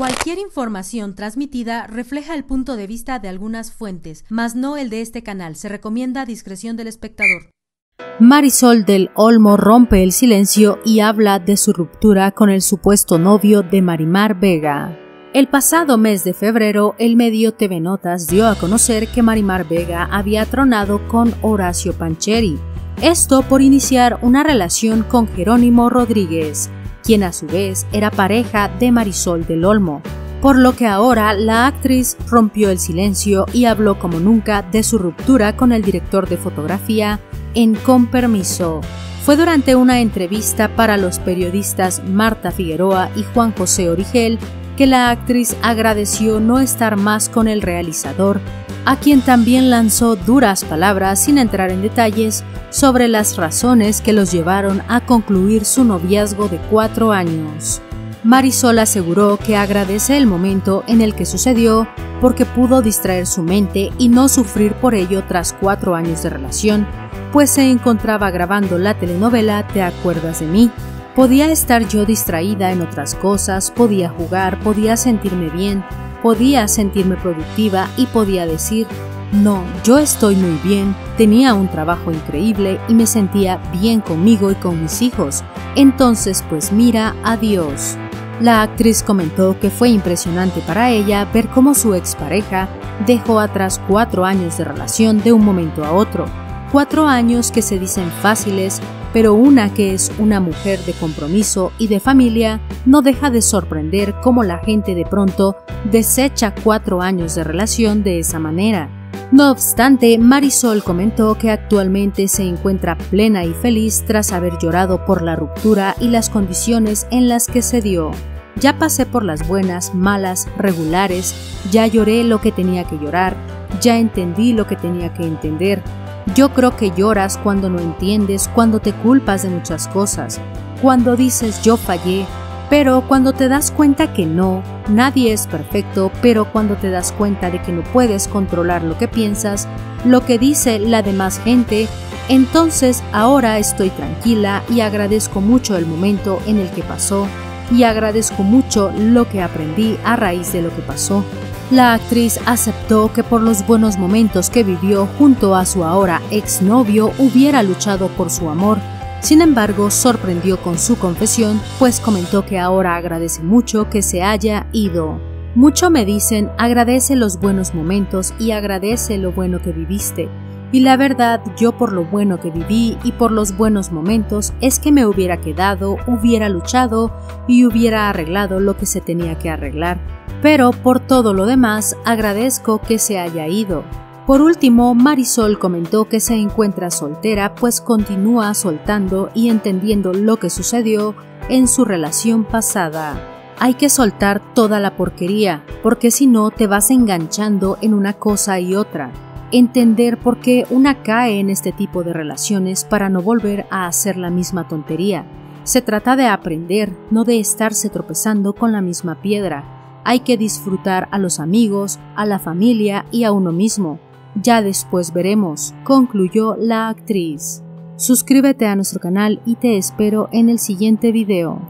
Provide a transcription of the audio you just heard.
Cualquier información transmitida refleja el punto de vista de algunas fuentes, mas no el de este canal. Se recomienda discreción del espectador. Marisol del Olmo rompe el silencio y habla de su ruptura con el supuesto novio de Marimar Vega. El pasado mes de febrero, el medio TV Notas dio a conocer que Marimar Vega había tronado con Horacio Pancheri, esto por iniciar una relación con Jerónimo Rodríguez, quien a su vez era pareja de Marisol del Olmo, por lo que ahora la actriz rompió el silencio y habló como nunca de su ruptura con el director de fotografía en Con Permiso. Fue durante una entrevista para los periodistas Marta Figueroa y Juan José Origel que la actriz agradeció no estar más con el realizador, a quien también lanzó duras palabras sin entrar en detalles sobre las razones que los llevaron a concluir su noviazgo de cuatro años. Marisol aseguró que agradece el momento en el que sucedió porque pudo distraer su mente y no sufrir por ello tras cuatro años de relación, pues se encontraba grabando la telenovela Te acuerdas de mí, Podía estar yo distraída en otras cosas, podía jugar, podía sentirme bien, podía sentirme productiva y podía decir, no, yo estoy muy bien, tenía un trabajo increíble y me sentía bien conmigo y con mis hijos. Entonces, pues mira, adiós. La actriz comentó que fue impresionante para ella ver cómo su expareja dejó atrás cuatro años de relación de un momento a otro. Cuatro años que se dicen fáciles, pero una que es una mujer de compromiso y de familia no deja de sorprender cómo la gente de pronto desecha cuatro años de relación de esa manera. No obstante, Marisol comentó que actualmente se encuentra plena y feliz tras haber llorado por la ruptura y las condiciones en las que se dio. Ya pasé por las buenas, malas, regulares, ya lloré lo que tenía que llorar, ya entendí lo que tenía que entender, yo creo que lloras cuando no entiendes, cuando te culpas de muchas cosas, cuando dices yo fallé, pero cuando te das cuenta que no, nadie es perfecto, pero cuando te das cuenta de que no puedes controlar lo que piensas, lo que dice la demás gente, entonces ahora estoy tranquila y agradezco mucho el momento en el que pasó y agradezco mucho lo que aprendí a raíz de lo que pasó. La actriz aceptó que por los buenos momentos que vivió junto a su ahora exnovio hubiera luchado por su amor. Sin embargo, sorprendió con su confesión, pues comentó que ahora agradece mucho que se haya ido. Mucho me dicen, agradece los buenos momentos y agradece lo bueno que viviste. Y la verdad, yo por lo bueno que viví y por los buenos momentos es que me hubiera quedado, hubiera luchado y hubiera arreglado lo que se tenía que arreglar pero por todo lo demás agradezco que se haya ido. Por último, Marisol comentó que se encuentra soltera pues continúa soltando y entendiendo lo que sucedió en su relación pasada. Hay que soltar toda la porquería, porque si no te vas enganchando en una cosa y otra. Entender por qué una cae en este tipo de relaciones para no volver a hacer la misma tontería. Se trata de aprender, no de estarse tropezando con la misma piedra hay que disfrutar a los amigos, a la familia y a uno mismo. Ya después veremos, concluyó la actriz. Suscríbete a nuestro canal y te espero en el siguiente video.